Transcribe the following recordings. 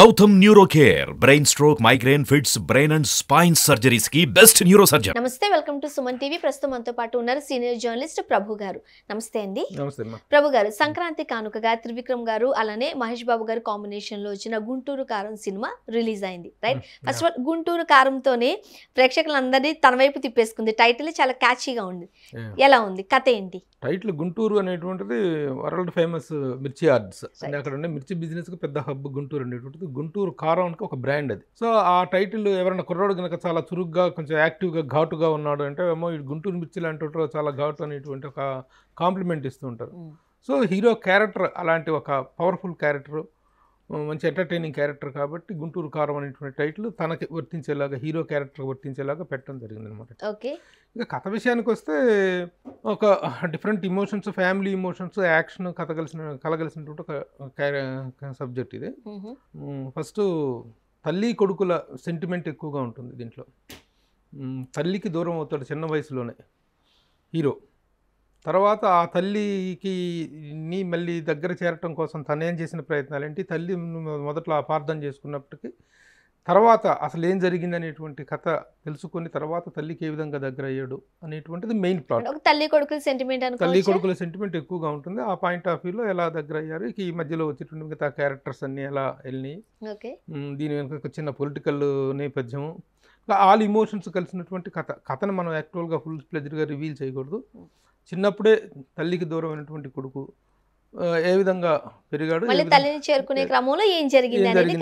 Gautam neuro care brain stroke migraine fits brain and spine సర్జరీస్కి best neuro surgeon నమస్తే welcome to Suman TV. ప్రస్తుతం మనతో పాటు ఉన్నారు senior journalist ప్రభు గారు. నమస్తే అండి. నమస్తే అమ్మా. ప్రభు గారు సంక్రాంతి కానుకగా త్రివిక్రమ్ గారు అలానే మహేష్ బాబు గారు కాంబినేషన్లో వచ్చిన గుంటూరు కారం సినిమా రిలీజ్ అయింది right first of all Guntur కారంతోనే ప్రేక్షకులందరినీ తన వైపు తిప్పేసుకుంది. టైటిల్ చాలా క్యాచీగా ఉంది. ఎలా ఉంది? కథ ఏంటి? టైటిల్ గుంటూరు అనేటువంటిది వరల్డ్ ఫేమస్ మిర్చి ఆర్ట్స్. అక్కడ ఉండే మిర్చి బిజినెస్కి పెద్ద హబ్ గుంటూరు అనేటువంటిది. గుంటూరు కారానికి ఒక బ్రాండ్ అది. సో ఆ టైటిల్ ఎవరైనా కుర్రాడు కనుక చాలా చురుగ్గా కొంచెం యాక్టివ్గా ఘాటుగా ఉన్నాడు అంటే ఏమో గుంటూరు మిర్చి లాంటి చాలా ఘాటు అనేటువంటి ఒక కాంప్లిమెంట్ ఇస్తూ ఉంటారు. సో హీరో క్యారెక్టర్ అలాంటి ఒక పవర్ఫుల్ క్యారెక్టర్ మంచి ఎంటర్టైనింగ్ క్యారెక్టర్ కాబట్టి గుంటూరు కారం అనేటువంటి టైటిల్ తనకి వర్తించేలాగా హీరో క్యారెక్టర్ వర్తించేలాగా పెట్టడం జరిగింది అనమాట ఓకే. ఇక కథ విషయానికి వస్తే ఒక different emotions family emotions action కథ కలిసిన కలగలిసినటువంటి ఒక సబ్జెక్ట్ ఇది. ఫస్ట్ తల్లి కొడుకుల సెంటిమెంట్ ఎక్కువగా ఉంటుంది దీంట్లో. తల్లికి దూరం అవుతాడు చిన్న వయసులోనే. హీరో. తర్వాత ఆ తల్లికి ని మళ్ళీ దగ్గర చేరటం కోసం తనేం చేసిన ప్రయత్నాలు ఏంటి? తల్లి మొదట్లో అపార్థం చేసుకున్నప్పటికీ తర్వాత అసలు ఏం జరిగింది అనేటువంటి కథ తెలుసుకొని తర్వాత తల్లికి ఏ విధంగా దగ్గర అయ్యాడు అనేటువంటిది మెయిన్ ప్లాట్ తల్లి కొడుకుల సెంటిమెంట్ తల్లి కొడుకుల సెంటిమెంట్ ఎక్కువగా ఉంటుంది. ఆ పాయింట్ ఆఫ్ వ్యూలో ఎలా దగ్గర అయ్యారు ఈ మధ్యలో వచ్చేటువంటి మిగతా క్యారెక్టర్స్ అన్ని ఎలా వెళ్ళినాయి? దీని వెనుక ఒక చిన్న పొలిటికల్ నేపథ్యం ఆల్ ఇమోషన్స్ కలిసినటువంటి కథ. కథను మనం యాక్చువల్గా ఫుల్ ప్లెజర్గా రివీల్ చేయకూడదు. చిన్నప్పుడే తల్లికి దూరమైనటువంటి కొడుకు ఏ విధంగా పెరిగాడు మళ్ళీ తల్లిని చేరుకునే క్రమంలో ఏం జరిగింది అనేది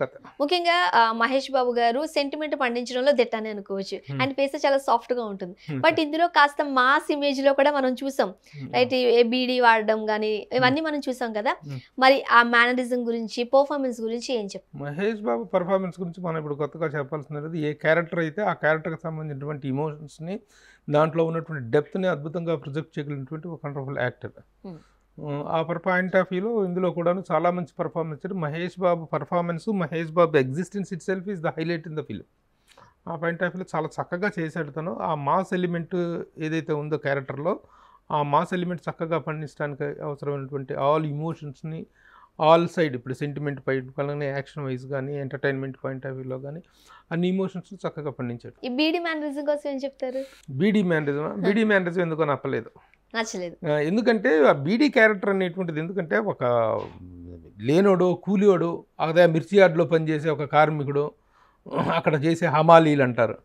కథ. ముఖ్యంగా మహేష్ బాబు గారు సెంటిమెంట్ పండించడంలో దిట్టని అనుకోవచ్చు. అండ్ ఫేస్ చాలా సాఫ్ట్గా ఉంటుంది. బట్ ఇందులో కాస్త మాస్ ఇమేజ్లో కూడా మనం చూసాం. రైట్ బీడీ వాడడం కానీ ఇవన్నీ మనం చూసాం కదా. మరి ఆ మేనరిజం గురించి పర్ఫార్మెన్స్ గురించి ఏం చెప్తాం మహేష్ బాబు పర్ఫార్మెన్స్ గురించి మనం ఇప్పుడు కొత్తగా చెప్పాల్సింది ఏ క్యారెక్టర్ అయితే ఆ క్యారెక్టర్కి సంబంధించినటువంటి ఇమోషన్స్ని దాంట్లో ఉన్నటువంటి డెప్త్ని అద్భుతంగా ప్రొజెక్ట్ చేయగలిగినటువంటి ఒక వండర్ఫుల్ యాక్టర్. ఆ పర్ పాయింట్ ఆఫ్ వ్యూలో ఇందులో కూడా చాలా మంచి పర్ఫార్మెన్స్ ఇచ్చారు Mahesh Babu performance Mahesh Babu existence itself is the highlight in the film ఆ పాయింట్ ఆఫ్ వ్యూలో చాలా చక్కగా చేశాడు తను. ఆ మాస్ ఎలిమెంట్ ఏదైతే ఉందో క్యారెక్టర్లో ఆ మాస్ ఎలిమెంట్ చక్కగా పండించడానికి అవసరమైనటువంటి ఆల్ ఇమోషన్స్ని ఆల్ సైడ్ ఇప్పుడు సెంటిమెంట్ పాయింట్ కానీ యాక్షన్ వైజ్ కానీ ఎంటర్టైన్మెంట్ పాయింట్ ఆఫ్ వ్యూలో కానీ అన్ని ఇమోషన్స్ చక్కగా పండించాడు. బీడీ మేనరిజం కోసం ఏం చెప్తారు? బీడీ మ్యానరిజం బీడీ మ్యానరిజం ఎందుకో నప్పలేదు నచ్చలేదు. ఎందుకంటే ఆ బీడీ క్యారెక్టర్ అనేటువంటిది ఎందుకంటే ఒక లేనోడు కూలివాడు అదే మిర్చి యార్డ్లో పనిచేసే ఒక కార్మికుడు అక్కడ చేసే హమాలీలు అంటారు.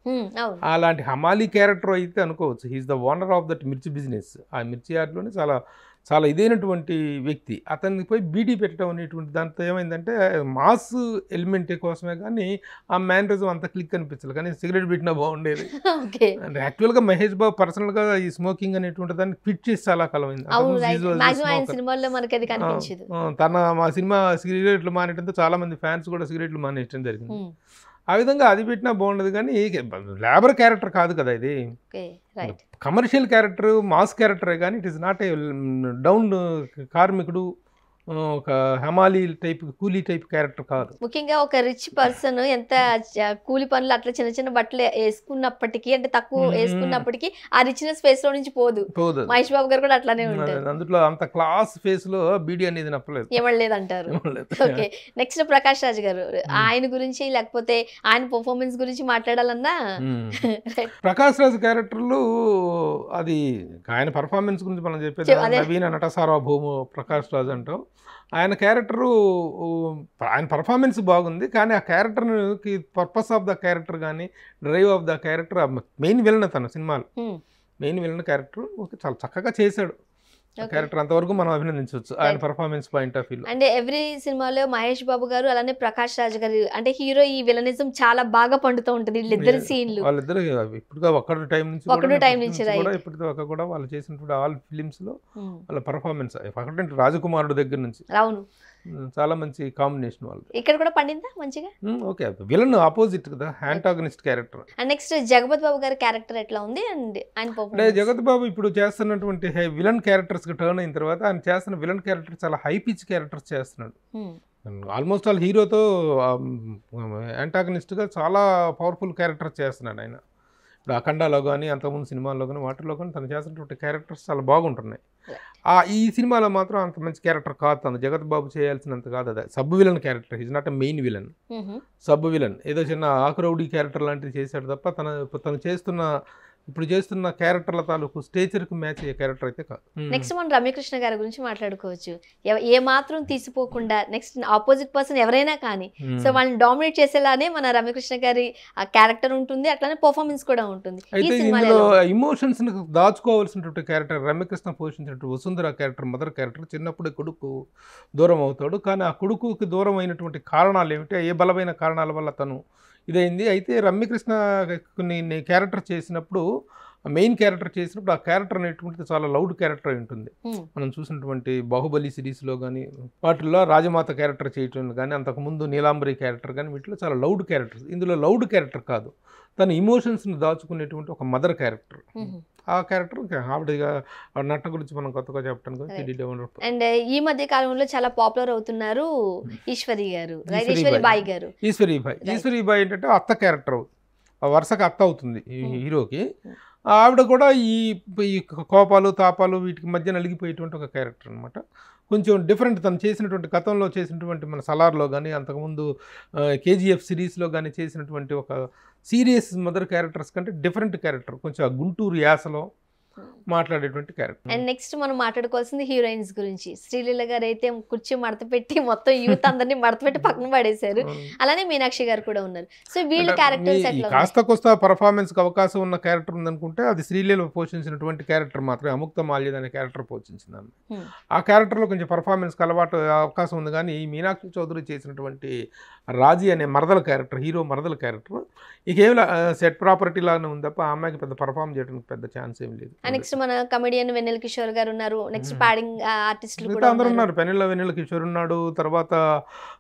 అలాంటి హమాలీ క్యారెక్టర్ అయితే అనుకోవచ్చు. He is the owner of that mirchi business ఆ మిర్చి యార్డ్లోనే చాలా చాలా ఇదైనటువంటి వ్యక్తి. అతన్ని పోయి బీడీ పెట్టడం అనేటువంటి దాంతో ఏమైందంటే మాస్ ఎలిమెంట్ కోసమే కానీ ఆ మ్యానరిజం అంత క్లిక్ అనిపించలేదు. కానీ సిగరెట్ పెట్టినా బాగుండేది. అంటే యాక్చువల్గా మహేష్ బాబు పర్సనల్గా ఈ స్మోకింగ్ అనేటువంటి దాన్ని క్విట్ చేసి చాలా కాలం అయింది. అవును అంతకుముందు right he was a maximum ఆయన smoker. సినిమాల్లో మనకి అది కనిపించదు. ఆ, తన మా సినిమా సిగరెట్లు మానేయడంతో చాలా మంది ఫ్యాన్స్ కూడా సిగరెట్లు మానేయడం జరిగింది. ఆ విధంగా అది పెట్టినా బాగుండదు కానీ లేబర్ క్యారెక్టర్ కాదు కదా ఇది. కమర్షియల్ క్యారెక్టర్ మాస్ క్యారెక్టరే కానీ it is not a down కార్మికుడు ఒక హమాలీ టైప్ కూలీ టైప్ క్యారెక్టర్ కాదు ముఖ్యంగా ఒక రిచ్ పర్సన్ ఎంత కూలి పనులు అట్లా చిన్న చిన్న బట్టలు వేసుకున్నప్పటికీ అంటే తక్కువ. వేసుకున్నప్పటికీ ఆ రిచ్నెస్ ఫేస్లో నుంచి పోదు పోదు. మహేష్ బాబు గారు కూడా అట్లానే ఉంటారు అందులో అంత క్లాస్ ఫేస్లో బీడీ అనేది నప్పలేదు ఏమడలేదంటారు ఏమనలేదు. ఓకే నెక్స్ట్ ప్రకాష్ రాజ్ గారు ఆయన గురించి లేకపోతే ఆయన పర్ఫార్మెన్స్ గురించి మాట్లాడాలన్నా. ప్రకాష్ రాజ్ క్యారెక్టర్లు అది ఆయన పర్ఫార్మెన్స్ గురించి మనం చెప్పేది. నవీన నట సార్వభౌము ప్రకాష్ రాజ్ అంటాం ఆయన క్యారెక్టరు ఆయన పర్ఫార్మెన్స్ బాగుంది కానీ ఆ క్యారెక్టర్కి పర్పస్ ఆఫ్ ద క్యారెక్టర్ కానీ drive of the character main villain తన సినిమాలో. మెయిన్ విలన్ క్యారెక్టర్ చాలా చక్కగా చేశాడు. క్యారెక్టర్ అంతవరకు మనం అభినందించవచ్చు. ఆయన. పర్ఫార్మెన్స్ పాయింట్ ఆఫ్ వ్యూలో అంటే ఎవ్రీ సినిమాలో మహేష్ బాబు గారు అలానే ప్రకాష్ రాజ్ గారు అంటే హీరో ఈ విలనిజం చాలా బాగా పండుతూ ఉంటుంది వీళ్ళిద్దరు సీన్లు. వాళ్ళిద్దరు ఇప్పుడు ఒక్కడు టైం నుంచి ఒక్కడు కూడా, time ఇప్పటి నుంచి, right. ఇప్పటిదాకా కూడా వాళ్ళు చేసినటువంటి ఆల్ ఫిలిమ్స్లో వాళ్ళ పర్ఫార్మెన్స్ ఒకటంటే రాజకుమారుడు దగ్గర నుంచి. అవును. చాలా మంచి కాంబినేషన్ వాళ్ళు ఇక్కడ కూడా పండిందా మంచిగా? ఓకే విలన్ ఆపోజిట్ కదా antagonist character and next Jagapathi Babu గారి క్యారెక్టర్ ఎట్లా ఉంది? అండ్ ఆయన జగత్ బాబు ఇప్పుడు చేస్తున్నటువంటి విలన్ క్యారెక్టర్స్కి టర్న్ అయిన తర్వాత ఆయన చేస్తున్న విలన్ క్యారెక్టర్ చాలా హై పిచ్ క్యారెక్టర్స్ చేస్తున్నాడు. ఆల్మోస్ట్ ఆల్ హీరోతో యాంటాగనిస్ట్గా చాలా పవర్ఫుల్ క్యారెక్టర్ చేస్తున్నాడు ఆయన. ఇప్పుడు అఖండాలో కానీ అంతకుముందు సినిమాల్లో కానీ వాటిలో కానీ తను చేస్తున్నటువంటి క్యారెక్టర్స్ చాలా బాగుంటున్నాయి. ఈ సినిమాలో మాత్రం అంత మంచి క్యారెక్టర్ కాదు తను. జగత్ బాబు చేయాల్సినంత కాదు అదే. Sub villain character. Is not a main villain. Sub villain. ఏదో చిన్న ఆకురౌడీ క్యారెక్టర్ లాంటిది చేశాడు తప్ప తన తను చేస్తున్న ఇప్పుడు చేస్తున్న క్యారెక్టర్ల తాలూకు స్టేచర్కి మ్యాచ్ అయ్యే క్యారెక్టర్ అయితే కాదు. నెక్స్ట్ మనం రమ్యకృష్ణ గారి గురించి మాట్లాడుకోవచ్చు. ఏ మాత్రం తీసిపోకుండా నెక్స్ట్ ఆపోజిట్ పర్సన్ ఎవరైనా కానీ. సో వాళ్ళని డామినేట్ చేసేలానే మన రమ్యకృష్ణ గారి ఆ క్యారెక్టర్ ఉంటుంది అట్లానే పర్ఫార్మెన్స్ కూడా ఉంటుంది. ఈ అయితే ఇందులో? ఇమోషన్స్ దాచుకోవాల్సినటువంటి క్యారెక్టర్ రమ్యకృష్ణ పోషించినటువంటి వసుంధర క్యారెక్టర్ మదర్ క్యారెక్టర్ చిన్నప్పుడే కొడుకు దూరం అవుతాడు. కానీ ఆ కొడుకుకి దూరం అయినటువంటి కారణాలు ఏమిటి? ఏ బలమైన కారణాల వల్ల తను ఇదైంది. అయితే రమ్యకృష్ణ కొన్ని క్యారెక్టర్ చేసినప్పుడు మెయిన్ క్యారెక్టర్ చేసినప్పుడు ఆ క్యారెక్టర్ అనేటువంటిది చాలా లౌడ్ క్యారెక్టర్ అయి ఉంటుంది. మనం చూసినటువంటి బాహుబలి సిరీస్లో కానీ వాటిల్లో రాజమాత క్యారెక్టర్ చేయటం కానీ అంతకుముందు నీలాంబరి క్యారెక్టర్ కానీ వీటిలో చాలా లౌడ్ క్యారెక్టర్స్. ఇందులో లౌడ్ క్యారెక్టర్ కాదు. తన ఇమోషన్స్ని దాచుకునేటువంటి ఒక మదర్ క్యారెక్టర్. ఆ క్యారెక్టర్ ఆవిడగా నట గురించి మనం కొత్తగా చెప్పడానికి. అండ్ ఈ మధ్య కాలంలో చాలా పాపులర్ అవుతున్నారు ఈశ్వరి గారు రైట్ ఈశ్వరి ఈశ్వరి బాయ్. బాయ్ గారు ఈశ్వరి బాయ్ Right. ఈశ్వరి బాయ్ ఏంటంటే అత్త క్యారెక్టర్ ఆ వరుసగా అత్త అవుతుంది. హీరోకి. ఆవిడ కూడా ఈ ఈ కోపాలు తాపాలు వీటికి మధ్య నలిగిపోయేటువంటి ఒక క్యారెక్టర్ అనమాట కొంచెం డిఫరెంట్ తను చేసినటువంటి గతంలో చేసినటువంటి మన సలార్లో కానీ అంతకుముందు కేజీఎఫ్ సిరీస్లో కానీ చేసినటువంటి ఒక సీరియస్ మదర్ క్యారెక్టర్స్ కంటే డిఫరెంట్ క్యారెక్టర్. కొంచెం ఆ గుంటూరు యాసలో మాట్లాడేటువంటి క్యారెక్టర్. అండ్ నెక్స్ట్ మనం మాట్లాడుకోవాల్సింది హీరోయిన్స్ గురించి. శ్రీలీల గారు అయితే కుర్చీ మడత పెట్టి మొత్తం యూత్ అందరినీ మడత పెట్టి పక్కన పడేశారు. అలానే మీనాక్షి గారు కూడా ఉన్నారు. సో వీళ్ళ క్యారెక్టర్స్? కాస్త కోస్త పర్ఫార్మెన్స్కి అవకాశం ఉన్న క్యారెక్టర్ ఉందనుకుంటే అది శ్రీలీల పోషించినటువంటి క్యారెక్టర్ మాత్రమే అముక్త మాల్యద అనే క్యారెక్టర్ పోషించింది ఆమె. Hmm. ఆ క్యారెక్టర్లో కొంచెం పర్ఫార్మెన్స్కి అలవాటు అవకాశం ఉంది కానీ ఈ మీనాక్షి చౌదరి చేసినటువంటి రాజీ అనే మరదల క్యారెక్టర్ హీరో మరదల క్యారెక్టర్ ఇక ఏం సెట్ ప్రాపర్టీ లాగానే ఉంది తప్ప ఆ అమ్మాయికి పెద్ద పర్ఫార్మ్ చేయడానికి పెద్ద ఛాన్స్ ఏం లేదు. నెక్స్ట్ మన కమెడియన్ వెన్నెల కిషోర్ గారు ఉన్నారు. నెక్స్ట్. ప్యాడింగ్ ఆర్టిస్టులు కూడా అందరూ ఉన్నారు. పెన్నెల వెన్నెల కిషోర్ ఉన్నాడు. తర్వాత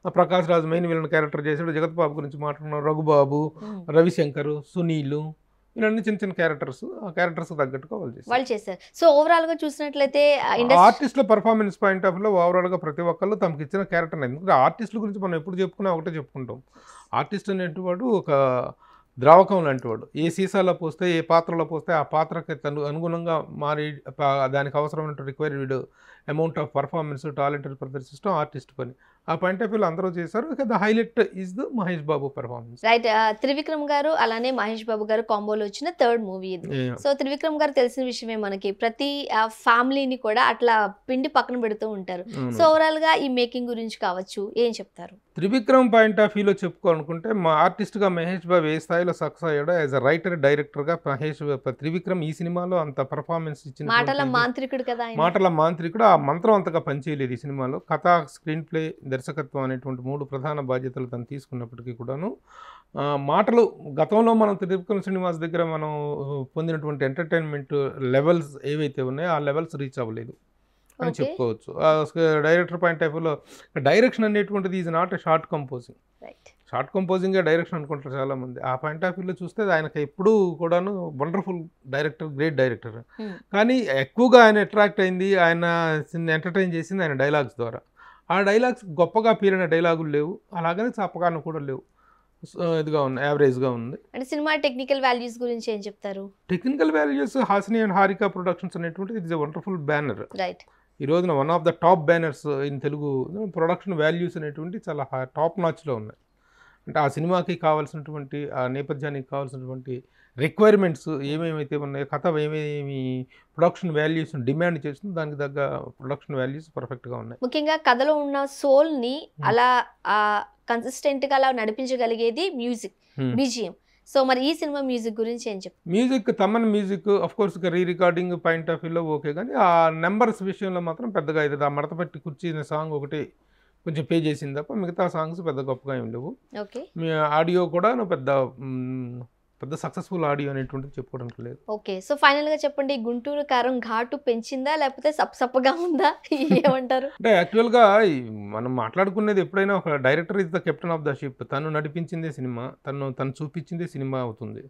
Prakash Raj main villain character చేశాడు. జగత్ బాబు గురించి మాట్లాడున్నాడు రఘుబాబు Hmm. రవిశంకర్ సునీల్ ఇలాంటి చిన్న చిన్న క్యారెక్టర్స్ ఆ క్యారెక్టర్స్ తగ్గట్టుగా వాళ్ళు చేశారు. సో ఓవరాల్గా చూసినట్లయితే ఆర్టిస్టుల పర్ఫార్మెన్స్ పాయింట్ ఆఫ్లో ఓవరాల్గా ప్రతి ఒక్కళ్ళు తమకు ఇచ్చిన క్యారెక్టర్ ఎందుకంటే ఆర్టిస్టుల గురించి మనం ఎప్పుడు చెప్పుకున్నా ఒకటే చెప్పుకుంటాం. ఆర్టిస్ట్ అనేటివాడు ఒక ద్రావకం లాంటివాడు. ఏ సీసాలో పోస్తే ఏ పాత్రలో పోస్తే ఆ పాత్రకి తను అనుగుణంగా మారి దానికి అవసరమైన required amount of performance talent ప్రదర్శిస్తాం artist పని. ఆ పాయింట్ ఆఫ్ వ్యూలో అందరూ చేశారు. ఇక the highlight is the Mahesh Babu performance right Trivikram garu అలానే మహేష్ బాబు గారు కాంబోలో వచ్చిన థర్డ్ మూవీ ఇది. సో త్రివిక్రమ్ గారు తెలిసిన విషయమే మనకి. ప్రతి ఫ్యామిలీని కూడా అట్లా పిండి పక్కన పెడుతూ ఉంటారు. సో ఓవరాల్గా ఈ మేకింగ్ గురించి కావచ్చు. ఏం చెప్తారు? త్రివిక్రమ్ పాయింట్ ఆఫ్ వ్యూలో చెప్పుకోవాలనుకుంటే మా ఆర్టిస్ట్గా మహేష్ బాబు ఏ స్థాయిలో సక్సెస్ అయ్యాడో యాజ్ అ రైటర్ డైరెక్టర్గా మహేష్ బాబు- త్రివిక్రమ్ ఈ సినిమాలో అంత పర్ఫార్మెన్స్ మాటల ఇచ్చిన మాంత్రికుడు కదా మాటల మాంత్రికుడు. ఆ మంత్రం అంతగా పనిచేయలేదు ఈ సినిమాలో. కథ స్క్రీన్ ప్లే దర్శకత్వం అనేటువంటి మూడు ప్రధాన బాధ్యతలు తను తీసుకున్నప్పటికీ కూడాను. మాటలు గతంలో మనం త్రివిక్రమ్ శ్రీనివాస్ దగ్గర మనం పొందినటువంటి ఎంటర్టైన్మెంట్ లెవెల్స్ ఏవైతే ఉన్నాయో ఆ లెవెల్స్ రీచ్ అవ్వలేదు. అని. చెప్పుకోవచ్చు. డైరెక్టర్ పాయింట్ ఆఫ్ వ్యూలో డైరెక్షన్ అనేటువంటిది is not a shot composing right shot కంపోజింగే direction అనుకుంటారు చాలా మంది ఆ పాయింట్ ఆఫ్ వ్యూలో చూస్తే ఆయనకి ఎప్పుడూ కూడాను వండర్ఫుల్ డైరెక్టర్ గ్రేట్ డైరెక్టర్. కానీ ఎక్కువగా ఆయన అట్రాక్ట్ అయింది ఆయన ఎంటర్టైన్ చేసింది ఆయన డైలాగ్స్ ద్వారా. ఆ డైలాగ్స్ గొప్పగా పీరిన డైలాగులు లేవు. అలాగనే చప్పగాను కూడా లేవు. ఇదిగా ఉంది యావరేజ్గా ఉంది. అంటే సినిమా టెక్నికల్ వాల్యూస్ గురించి ఏం చెప్తారు? Technical values Haasini and Haarika productions అనేటువంటిది it's a wonderful banner right ఈ రోజున one of the top banners in Telugu production values అనేటువంటి చాలా టాప్ నాచ్లో ఉన్నాయి. అంటే ఆ సినిమాకి కావాల్సినటువంటి ఆ నేపథ్యానికి కావాల్సినటువంటి రిక్వైర్మెంట్స్ ఏమేమైతే ఉన్నాయో కథ ఏమేమి ప్రొడక్షన్ వాల్యూస్ డిమాండ్ చేస్తుందో దానికి తగ్గ ప్రొడక్షన్ వాల్యూస్ పర్ఫెక్ట్గా ఉన్నాయి. ముఖ్యంగా కథలో ఉన్న సోల్ని అలా కన్సిస్టెంట్గా అలా నడిపించగలిగేది మ్యూజిక్ Hmm. బీజిఎం సో మరి ఈ సినిమా మ్యూజిక్ గురించి ఏం చెప్తారు music Thaman music of course re recording point of వ్యూలో ఓకే కానీ ఆ నెంబర్స్ విషయంలో మాత్రం పెద్దగా ఇది ఆ మడత పెట్టి సాంగ్ ఒకటి కొంచెం పే చేసింది తప్ప మిగతా సాంగ్స్ పెద్ద గొప్పగా ఏం లేవు. ఆడియో కూడా పెద్ద పెద్ద సక్సెస్ఫుల్ ఆడియో అనేటువంటిది చెప్పుకోవడానికి లేదు. ఓకే సో ఫైనల్గా చెప్పండి గుంటూరు కారం ఘాటు పెంచిందా లేకపోతే సప్పసప్పగా ఉందా? ఏమంటారు? అంటే యాక్చువల్గా ఈ మనం మాట్లాడుకునేది ఎప్పుడైనా ఒక director is the captain of the ship తను నడిపించిందే సినిమా తను తను చూపించిందే సినిమా అవుతుంది.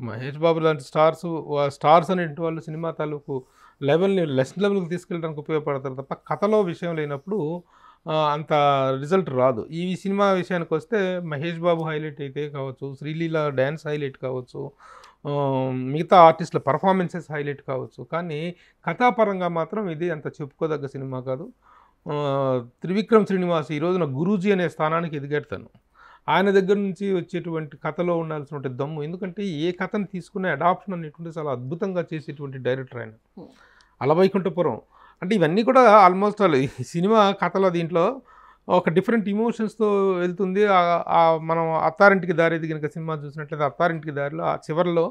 మహేష్ బాబు లాంటి స్టార్స్ స్టార్స్ అనేటువంటి వాళ్ళు సినిమా తాలూకు లెవెల్ని లెస్ లెవెల్కి తీసుకెళ్ళడానికి ఉపయోగపడతారు తప్ప కథలో విషయం లేనప్పుడు అంత రిజల్ట్ రాదు. ఈ సినిమా విషయానికి వస్తే మహేష్ బాబు హైలైట్ అయితే కావచ్చు శ్రీలీల డ్యాన్స్ హైలైట్ కావచ్చు మిగతా ఆర్టిస్టుల పర్ఫార్మెన్సెస్ హైలైట్ కావచ్చు. కానీ కథాపరంగా మాత్రం ఇది అంత చెప్పుకోదగ్గ సినిమా కాదు. త్రివిక్రమ్ శ్రీనివాస్ ఈ రోజున గురూజీ అనే స్థానానికి ఎదిగాడు తను ఆయన దగ్గర నుంచి వచ్చేటువంటి కథలో ఉండాల్సినటువంటి దమ్ము ఎందుకంటే ఏ కథను తీసుకునే అడాప్షన్ అనేటువంటి చాలా అద్భుతంగా చేసేటువంటి డైరెక్టర్ ఆయన. అలవైకుంఠపురం అంటే ఇవన్నీ కూడా ఆల్మోస్ట్ సినిమా కథలో దీంట్లో ఒక డిఫరెంట్ ఇమోషన్స్తో వెళ్తుంది. మనం అత్తారింటికి దారి కనుక సినిమా చూసినట్లయితే అత్తారింటికి దారిలో ఆ చివరిలో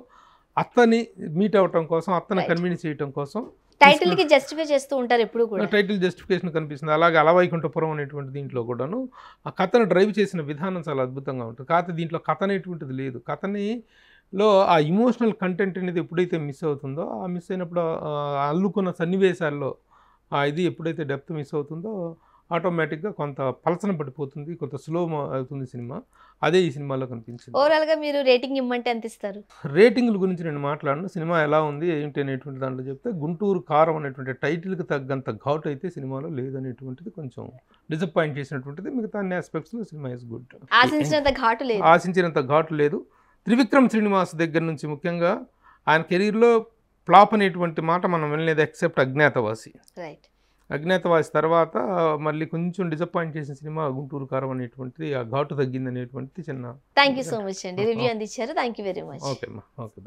అత్తని మీట్ అవ్వటం కోసం అత్తని. కన్విన్స్ చేయటం కోసం టైటిల్కి జస్టిఫై చేస్తూ ఉంటారు ఎప్పుడు కూడా. టైటిల్ జస్టిఫికేషన్ కనిపిస్తుంది. అలాగే అలవైకుంఠపురం అనేటువంటి దీంట్లో కూడాను ఆ కథను డ్రైవ్ చేసిన విధానం చాలా అద్భుతంగా ఉంటుంది. కాకపోతే దీంట్లో కథ అనేటువంటిది లేదు. కథని లో ఆ ఇమోషనల్ కంటెంట్ అనేది ఎప్పుడైతే మిస్ అవుతుందో ఆ మిస్ అయినప్పుడు అల్లుకున్న సన్నివేశాల్లో ఆ ఇది ఎప్పుడైతే డెప్త్ మిస్ అవుతుందో ఆటోమేటిక్గా కొంత పలసన పడిపోతుంది కొంత స్లో అవుతుంది సినిమా. అదే ఈ సినిమాలో కనిపించింది. ఓవరాల్గా మీరు రేటింగ్ ఇమ్మంటే ఎంత ఇస్తారు? రేటింగ్ల గురించి నేను మాట్లాడను. సినిమా ఎలా ఉంది ఏంటి అనేటువంటి దాంట్లో చెప్తే గుంటూరు కారం అనేటువంటి టైటిల్కి తగ్గంత ఘాట్ అయితే సినిమాలో లేదనేటువంటిది కొంచెం డిసప్పాయింట్ చేసినటువంటిది మిగతా అన్ని ఆస్పెక్ట్స్లో సినిమా ఇస్ గుడ్ ఆశించినంత ఘాటు లేదు. ఆశించినంత ఘాటు లేదు. త్రివిక్రమ్ శ్రీనివాస్ దగ్గర నుంచి ముఖ్యంగా ఆయన కెరీర్లో ఫ్లాప్ అనేటువంటి మాట మనం వినలేదు ఎక్సెప్ట్ అజ్ఞాతవాసి. రైట్ అజ్ఞాతవాసి తర్వాత మళ్ళీ కొంచెం డిసప్పాయింట్ చేసిన సినిమా గుంటూరు కారం అనేటువంటిది ఆ ఘాటు తగ్గింది అనేటువంటిది చిన్న థ్యాంక్ యూ సో మచ్ అండి. రివ్యూ అందించారు. Thank you very much okay అమ్మా. ఓకే.